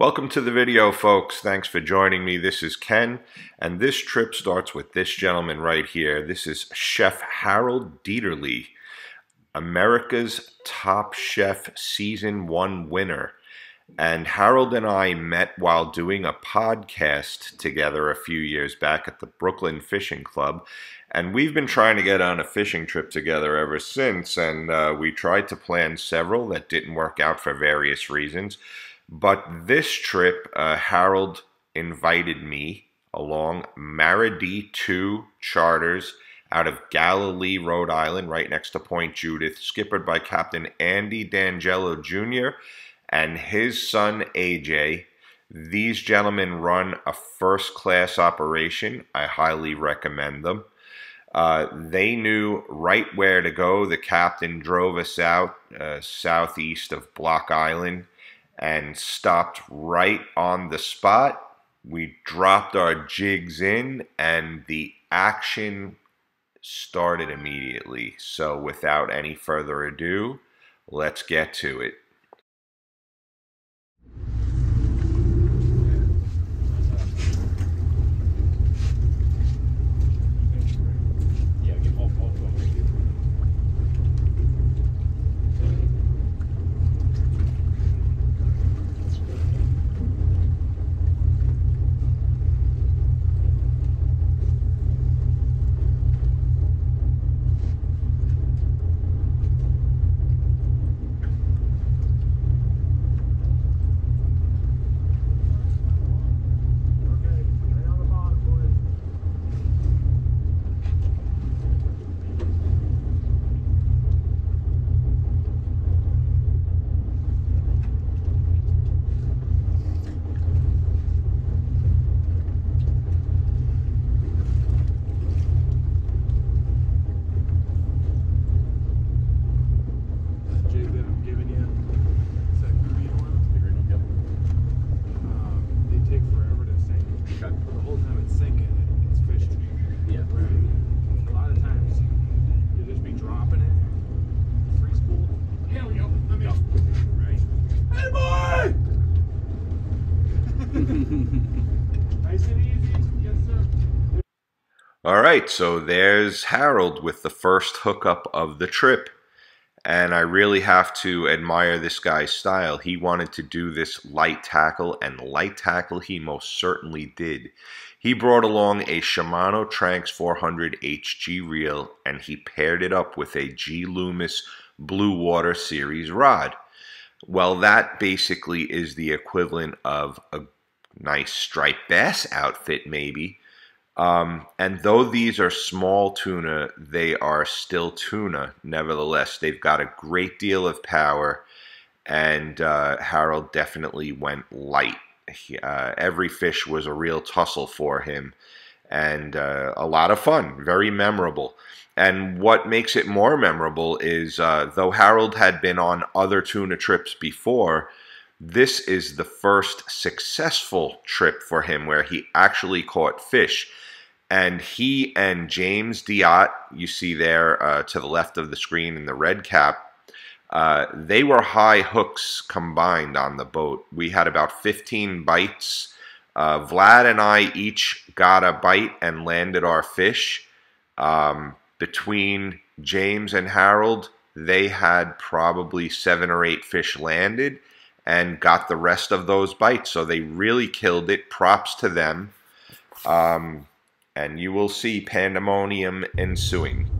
Welcome to the video, folks. Thanks for joining me. This is Ken, and this trip starts with this gentleman right here. This is Chef Harold Dieterle, America's Top Chef Season 1 winner. And Harold and I met while doing a podcast together a few years back at the Brooklyn Fishing Club. And we've been trying to get on a fishing trip together ever since. And uh, we tried to plan several that didn't work out for various reasons. But this trip, uh, Harold invited me along Maridee 2 charters out of Galilee, Rhode Island, right next to Point Judith, skippered by Captain Andy D'Angelo Jr and his son AJ. These gentlemen run a first class operation. I highly recommend them. Uh, they knew right where to go. The captain drove us out uh, southeast of Block Island and stopped right on the spot. We dropped our jigs in, and the action started immediately. So, without any further ado, let's get to it. All right, so there's Harold with the first hookup of the trip. And I really have to admire this guy's style. He wanted to do this light tackle, and light tackle he most certainly did. He brought along a Shimano Tranx 400 HG reel, and he paired it up with a G Loomis Blue Water Series rod. Well, that basically is the equivalent of a nice striped bass outfit, maybe um, and though these are small tuna, they are still tuna. Nevertheless, they've got a great deal of power, and uh, Harold definitely went light. He, uh, every fish was a real tussle for him, and uh, a lot of fun, very memorable. And what makes it more memorable is, uh, though Harold had been on other tuna trips before, this is the first successful trip for him where he actually caught fish and he and James Diotte, you see there uh, to the left of the screen in the red cap, uh, they were high hooks combined on the boat. We had about 15 bites. Uh, Vlad and I each got a bite and landed our fish. Um, between James and Harold, they had probably seven or eight fish landed and got the rest of those bites. So they really killed it. Props to them. Um, and you will see pandemonium ensuing.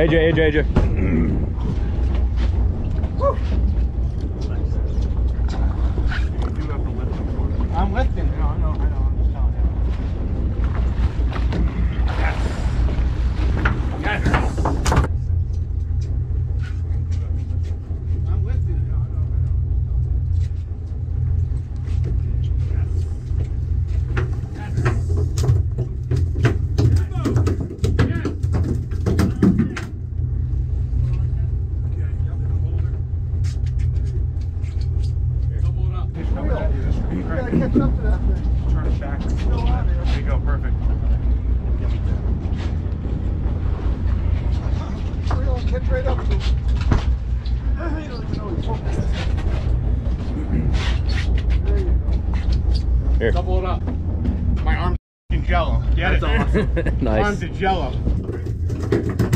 AJ, AJ, AJ. Here. Double it up. My arm's in jello. Get That's it. awesome. nice. Arm's in jello.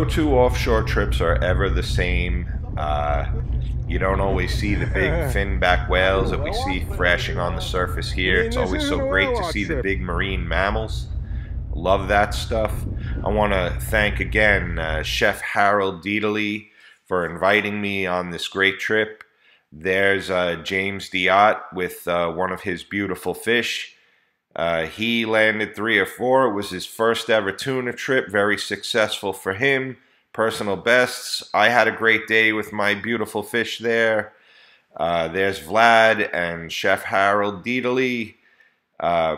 No two offshore trips are ever the same. Uh, you don't always see the big finback whales that we see thrashing on the surface here. It's always so great to see the big marine mammals. Love that stuff. I want to thank again uh, Chef Harold Dieterle for inviting me on this great trip. There's uh, James Diotte with uh, one of his beautiful fish. Uh, he landed three or four. It was his first ever tuna trip. Very successful for him. Personal bests. I had a great day with my beautiful fish there. Uh, there's Vlad and Chef Harold Dieterle. Uh,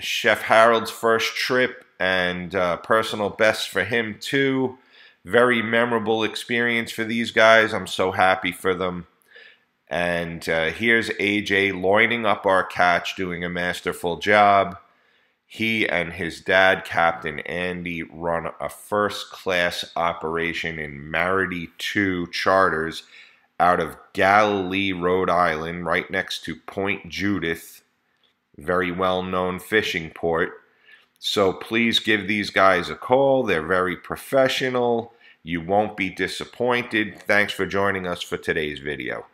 Chef Harold's first trip and uh, personal best for him too. Very memorable experience for these guys. I'm so happy for them. And uh, here's AJ loining up our catch, doing a masterful job. He and his dad, Captain Andy, run a first class operation in Maridee 2 charters out of Galilee, Rhode Island, right next to Point Judith, very well known fishing port. So please give these guys a call. They're very professional. You won't be disappointed. Thanks for joining us for today's video.